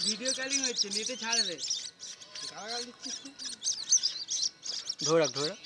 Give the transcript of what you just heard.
video calling হচ্ছে নেটে ছাড়বে ধরে রাখ ধরে রাখ